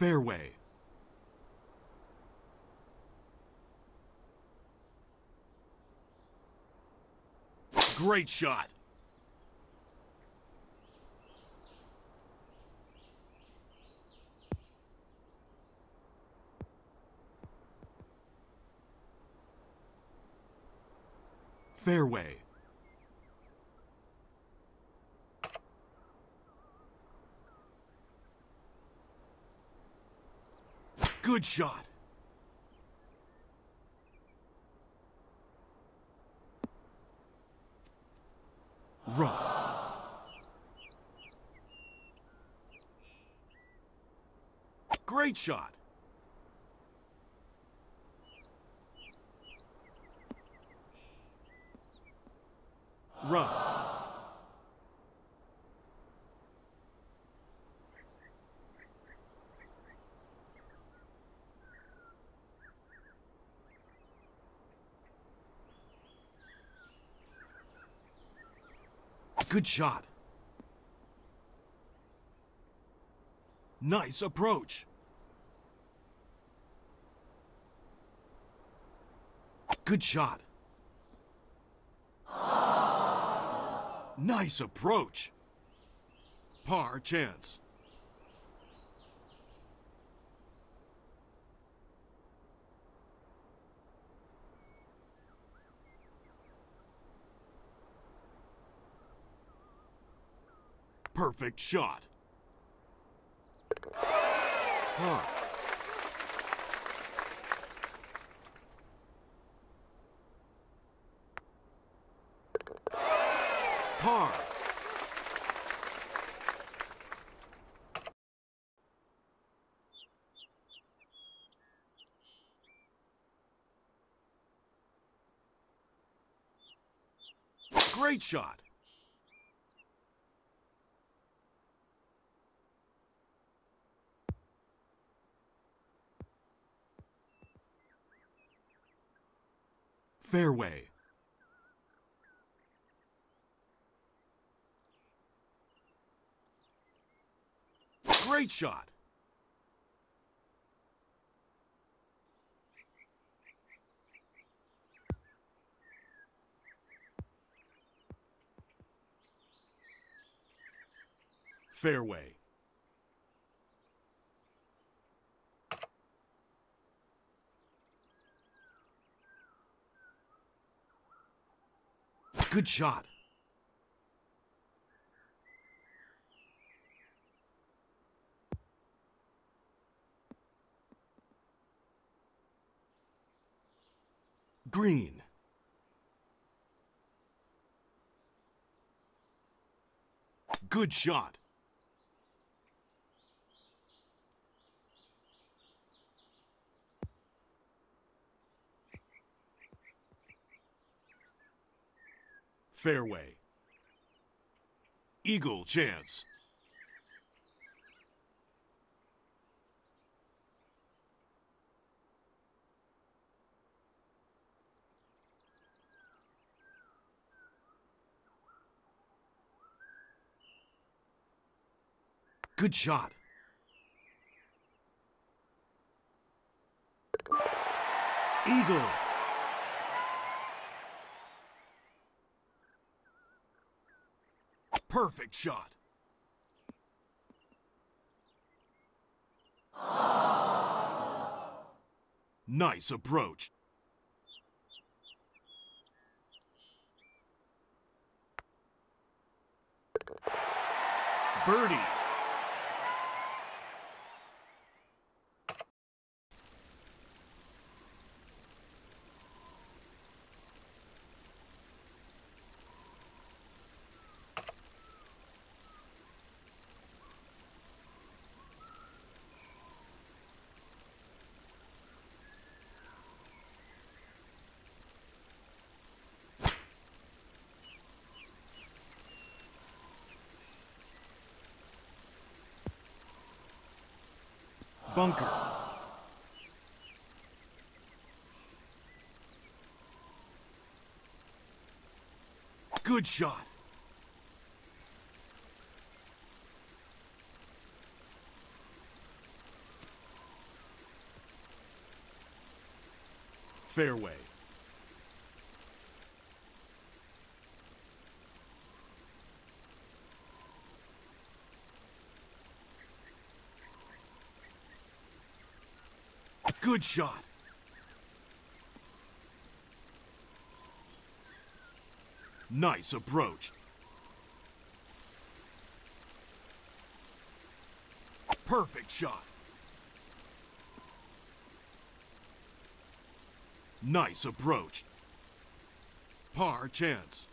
Fairway. Great shot. Fairway. Good shot. Rough. Great shot. Rough. Good shot. Nice approach. Good shot. Nice approach. Par chance. Perfect shot. Huh. Par. Great shot. Fairway. Great shot. Fairway. Good shot. Green. Good shot. Fairway. Eagle chance. Good shot. Eagle. Perfect shot. Nice approach. Birdie. bunker. Good shot. Fairway. Good shot. Nice approach. Perfect shot. Nice approach. Par chance.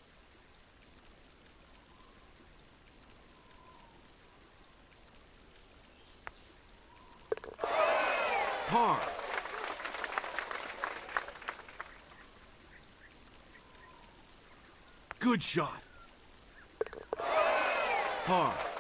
Par. Good shot. Par.